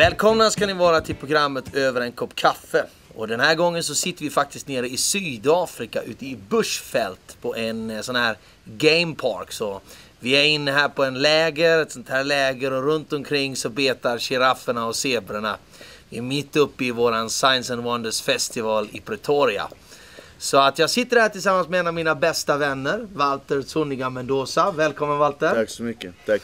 Välkomna ska ni vara till programmet Över en kopp kaffe. Och den här gången så sitter vi faktiskt nere i Sydafrika ute i Bushfält på en eh, sån här game park. Så vi är inne här på en läger, ett sånt här läger och runt omkring så betar girafferna och zebrorna. Vi är mitt uppe i våran Science and Wonders Festival i Pretoria. Så att jag sitter här tillsammans med en av mina bästa vänner, Walter Zuniga Mendoza. Välkommen Walter! Tack så mycket. Tack.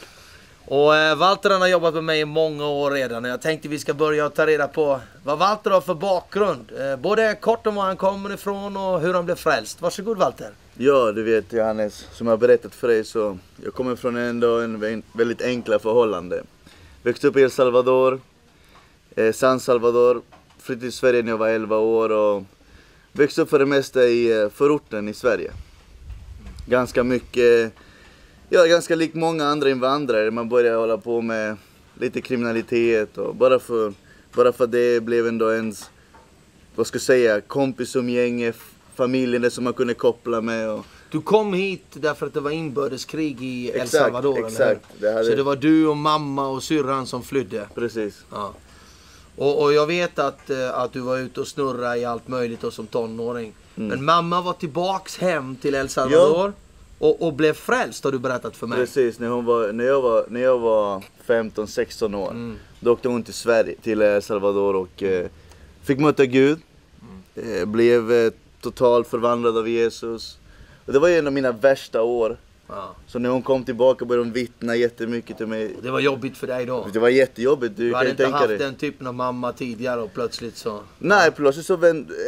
Och eh, Walter har jobbat med mig i många år redan och jag tänkte vi ska börja ta reda på vad Walter har för bakgrund. Eh, både kort om var han kommer ifrån och hur han blev frälst. Varsågod Walter. Ja, du vet Johannes, som jag berättat för dig så jag kommer från ändå en väldigt enkla förhållande. Växte upp i El Salvador, eh, San Salvador, flyttade till Sverige när jag var 11 år och växte upp för det mesta i eh, förorten i Sverige. Ganska mycket, ja ganska likt många andra invandrare, man började hålla på med lite kriminalitet och bara för, bara för det blev ändå ens vad ska jag säga, kompisumgänge, familjen där som man kunde koppla med. Och, Du kom hit därför att det var inbördeskrig i El Exakt, Salvador, eller exakt. hur? Det hade- Så det var du och mamma och syrran som flydde? precis. Ja. Och, och jag vet att, eh, att du var ute och snurrade i allt möjligt då som tonåring. Mm. Men mamma var tillbaks hem till El Salvador och, och blev frälst har du berättat för mig. Precis, när, hon var, när, jag var, när jag var 15-16 år, Mm. då åkte hon till Sverige, till El Salvador och eh, fick möta Gud. Mm. Eh, blev eh, totalt förvandlad av Jesus. Och det var en av mina värsta år. Ja. Så när hon kom tillbaka började hon vittna jättemycket till mig. Det var jobbigt för dig då? Det var jättejobbigt, du, Du hade inte haft dig. den typen av mamma tidigare och plötsligt så... Nej, plötsligt så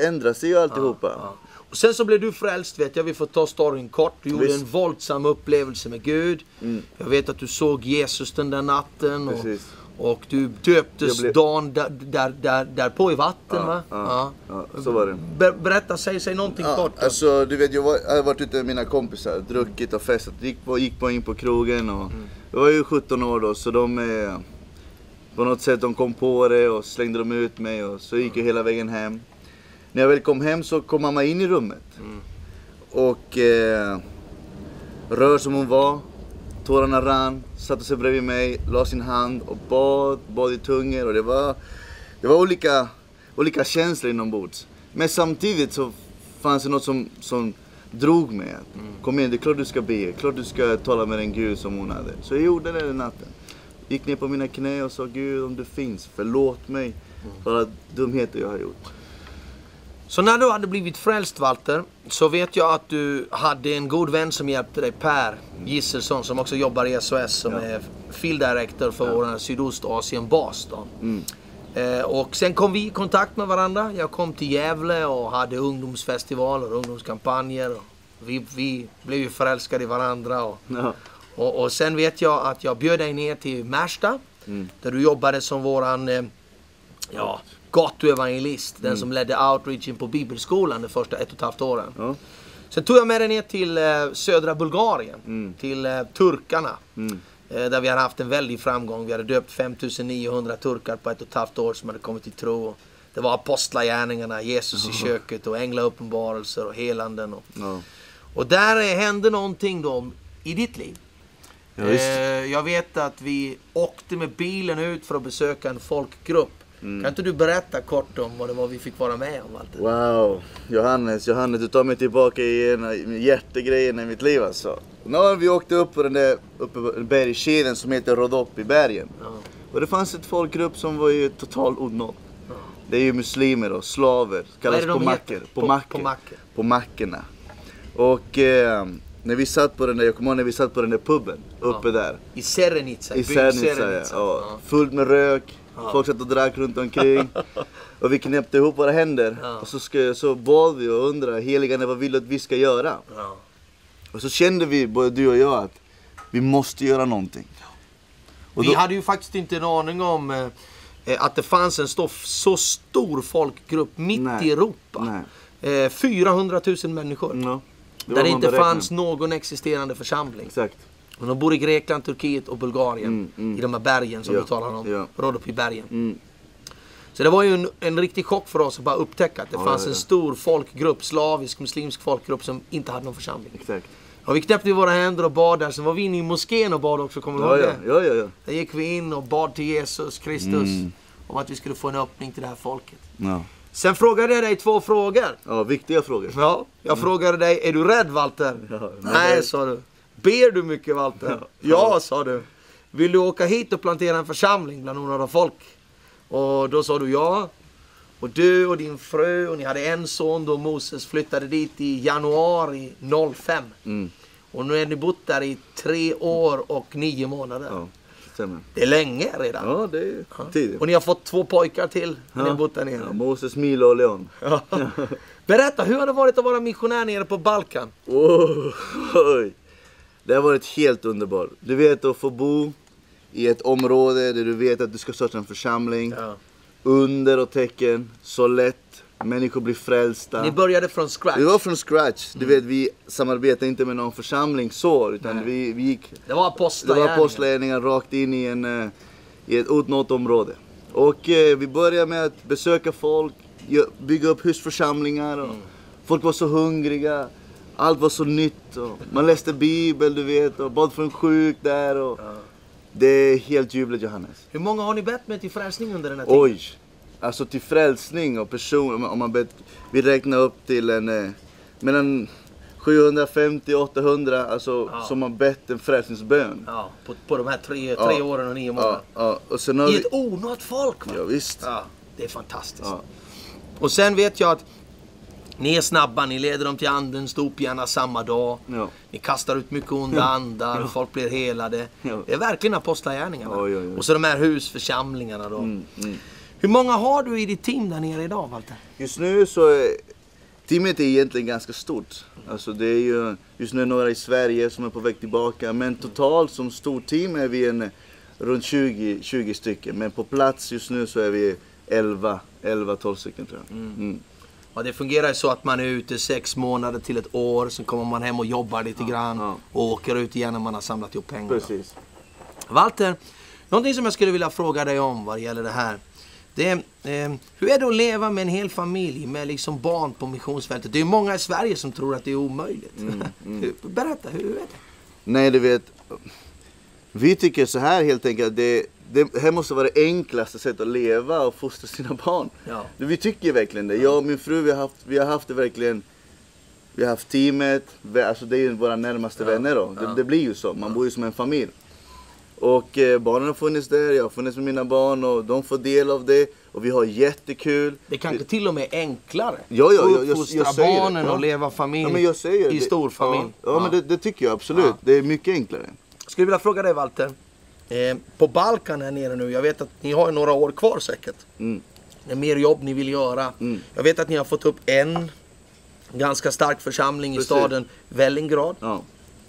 ändras ju alltihopa. Ja. Och sen så blev du frälst vet jag, vi får ta storyn kort. Du gjorde Visst. en våldsam upplevelse med Gud. Mm. Jag vet att du såg Jesus den där natten. Och, Precis. och du döptes blev- dagen där, där, där, därpå i vatten va? ja, ja, så var det. Ber, berätta, säg, säg någonting Ja, kort. då. alltså du vet jag, var, jag har varit ute med mina kompisar, druckit och festat. Gick, på, gick på in på krogen och jag var ju 17 år då så de eh, på något sätt de kom på det och slängde de ut mig och så gick jag hela vägen hem. När jag väl kom hem så kom mamma in i rummet. Och eh, rör som hon var, tårarna rann, satte sig bredvid mig, la sin hand och bad, bad i tungor och det var, det var olika, olika känslor inombords. Men samtidigt så fanns det något som, som drog mig. Att, Kom igen, det är klart du ska be, klart du ska tala med den Gud som hon hade. Så jag gjorde det den natten. Gick ner på mina knä och sa Gud om du finns, förlåt mig för alla dumheter jag har gjort. Så när du hade blivit frälst Walter, så vet jag att du hade en god vän som hjälpte dig, Per Gisselsson, som också jobbar i SOS, som Ja. är field director för vår Sydostasien-bas. Mm. Eh, och sen kom vi i kontakt med varandra. Jag kom till Gävle och hade ungdomsfestivaler och ungdomskampanjer. Och vi, vi blev ju förälskade i varandra. Och, Ja. och, och sen vet jag att jag bjöd dig ner till Märsta. Mm. Där du jobbade som våran eh, ja, gatuevangelist. Den Mm. som ledde outreachen på bibelskolan de första ett och ett halvt åren. Ja. Sen tog jag med dig ner till eh, södra Bulgarien. Mm. Till eh, turkarna. Mm. Eh, där vi hade haft en väldig framgång. Vi hade döpt 5900 turkar på ett och ett halvt år som hade kommit till tro. Det var apostlagärningarna, Jesus i köket och änglauppenbarelser och helanden. Och, Ja. och där eh, hände någonting då i ditt liv. Ja. Eh, jag vet att vi åkte med bilen ut för att besöka en folkgrupp. Mm. Kan inte du berätta kort om vad det var vi fick vara med om? Walter? Wow, Johannes, Johannes, du tar mig tillbaka i en av hjärtegrejerna i mitt liv alltså. Har vi åkte upp på den där uppe på bergskedjan som heter Rodop i bergen. Ja. Och det fanns ett folkgrupp som var ju totalt onådd. Ja. Det är ju muslimer och slaver, kallas är det de pomacker. heter? På, macker. På mackorna. Och eh, när vi satt på den där, jag kommer ihåg när vi satt på den där puben uppe Ja. där. I Serenica. I Särnitsa ja. ja. Fullt med rök, Ja. folk satt och drack runt omkring. och vi knäppte ihop våra händer. Ja. Och så, ska, så bad vi och undrade, heligande vad vill du att vi ska göra? Ja. Och så kände vi, både du och jag, att vi måste göra någonting. Och Vi då- hade ju faktiskt inte en aning om eh, eh, att det fanns en stor, så stor folkgrupp mitt Nej. i Europa. Eh, 400 000 människor. Det var där det inte fanns någon existerande församling. Exakt. Men de bor i Grekland, Turkiet och Bulgarien. Mm, mm. I de här bergen som Ja, du talar om. ja. Rhodope bergen. Mm. Så det var ju en, en riktig chock för oss att bara upptäcka att det Ja, fanns en stor folkgrupp, slavisk, muslimsk folkgrupp som inte hade någon församling. Exakt. Och vi knäppte våra händer och bad där. Sen var vi inne i moskén och bad också, kommer du Ja, ihåg ja, det? ja, ja, ja. Där gick vi in och bad till Jesus Kristus. Mm. om att vi skulle få en öppning till det här folket. Sen frågade jag dig två frågor. ja, viktiga frågor. Ja, jag frågade dig, är du rädd Walter? Nej, men- sa du. Ber du mycket Walter? Ja, sa du. Vill du åka hit och plantera en församling bland några folk? Och då sa du ja. Och du och din fru och ni hade en son då Moses flyttade dit i januari 05. Mm. Och nu har ni bott där i tre år och nio månader. Ja, stämmer. Det är länge redan. Ja, det är tid. Och ni har fått två pojkar till när ni har bott där nere. Ja, Moses, Milo och Leon. Ja. Berätta, hur har det varit att vara missionär nere på Balkan? Oh, oj. Det har varit helt underbart. Du vet att få bo i ett område där du vet att du ska starta en församling. Ja. Under och tecken, så lätt. Människor blir frälsta. Ni började från scratch. Det var från scratch. Du vet, vi samarbetade inte med någon församling så, utan vi, vi gick Det var apostlagärningar. rakt in i, en, eh, i ett outnått område. Och eh, vi började med att besöka folk, bygga upp husförsamlingar. Och Folk var så hungriga. Allt var så nytt. Man läste bibel, du vet, och bad för en sjuk där. Och Det är helt ljuvligt Johannes. Hur många har ni bett med till frälsning under den här tiden? Oj! Alltså till frälsning och person, om man- om man bet, vi räknar upp till en, eh, mellan 750 800 alltså, Ja. som har bett en frälsningsbön. Ja, på, på de här tre, Ja. tre åren och nio månaderna. Ja, ja. Och sen har I vi... ett onått folk va? Ja, visst. Ja, det är fantastiskt. Ja. Och sen vet jag att ni är snabba, ni leder dem till andens dop gärna samma dag. Ja. Ni kastar ut mycket onda andar, folk blir helade. Ja. Det är verkligen apostlagärningarna. Och så de här husförsamlingarna då. Mm, mm. Hur många har du i ditt team där nere idag Walter? Just nu så är teamet är egentligen ganska stort. Alltså det är ju just nu några i Sverige som är på väg tillbaka. Men totalt som stort team är vi en, runt 20, 20 stycken. Men på plats just nu så är vi 11, 11-12 stycken tror jag. Mm. Ja, det fungerar ju så att man är ute sex månader till ett år, sen kommer man hem och jobbar lite grann ja. och åker ut igen när man har samlat ihop pengar. Precis. Walter, någonting som jag skulle vilja fråga dig om vad det gäller det här. Det eh, hur är det att leva med en hel familj med liksom barn på missionsfältet? Det är många i Sverige som tror att det är omöjligt. Hur- Berätta, hur är det? Nej, du vet. Vi tycker så här helt enkelt. Det, det här måste vara det enklaste sättet att leva och fostra sina barn. Ja. Vi tycker verkligen det. Jag och min fru vi har haft, vi har haft det verkligen. Vi har haft teamet, alltså det är ju våra närmaste vänner då. Ja. Det, det blir ju så, man bor ju som en familj. Och eh, barnen har funnits där, jag har funnits med mina barn och de får del av det. Och vi har jättekul. Det är kanske till och med enklare Ja, ja, jag- jag- jag säger det. barnen Ja. och leva familj Ja, i det. stor familj. Ja, ja, men det, det tycker jag absolut. Ja. Det är mycket enklare. Skulle vilja fråga dig Walter. Eh, på Balkan här nere nu, jag vet att ni har några år kvar säkert. Mm. Det är mer jobb ni vill göra. Mm. Jag vet att ni har fått upp en ganska stark församling Precis. i staden Vellingrad. Ja.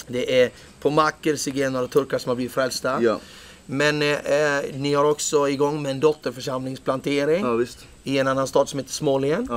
Det är pomacker, zigenare och turkar som har blivit frälsta. Ja. Men eh, eh, ni har också igång med en dotterförsamlingsplantering ja, i en annan stad som heter Smålingen.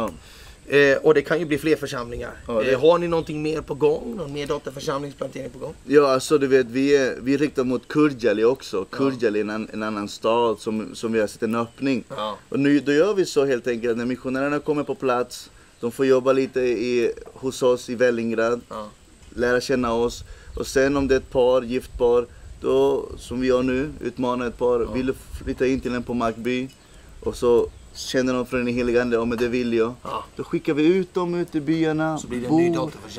Eh, och det kan ju bli fler församlingar. Ja, det- eh, har ni någonting mer på gång? Någon mer dotterförsamlingsplantering på gång? Ja, alltså du vet, vi är, vi är riktade mot Kurdjali också. Kurdjali är en, en annan stad som, som vi har sett en öppning. Ja. Och nu, då gör vi så helt enkelt, när missionärerna kommer på plats, de får jobba lite i, hos oss i Vellingrad, Ja. lära känna oss. Och sen om det är ett par, gift par, då, som vi gör nu, utmanar ett par, vill flytta in till en på Markby? Och så känner de från den heliga Ande, ja men det vill jag. Ja. Då skickar vi ut dem ut i byarna. Så blir det en ny.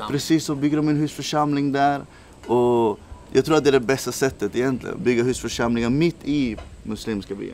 Precis, så bygger de en husförsamling där. Och jag tror att det är det bästa sättet egentligen, bygga husförsamlingar mitt i muslimska byn.